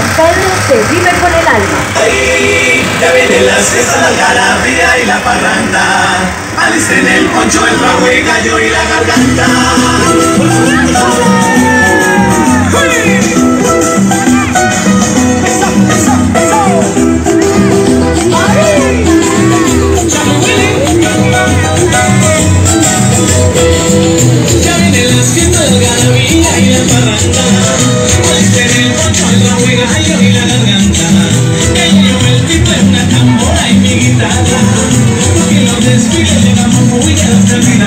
pueblo se vive con el alma. Ahí ya vienen las fiestas, la algarabía y la parranda. Alisten el poncho, el rabo, el gallo y la garganta. to be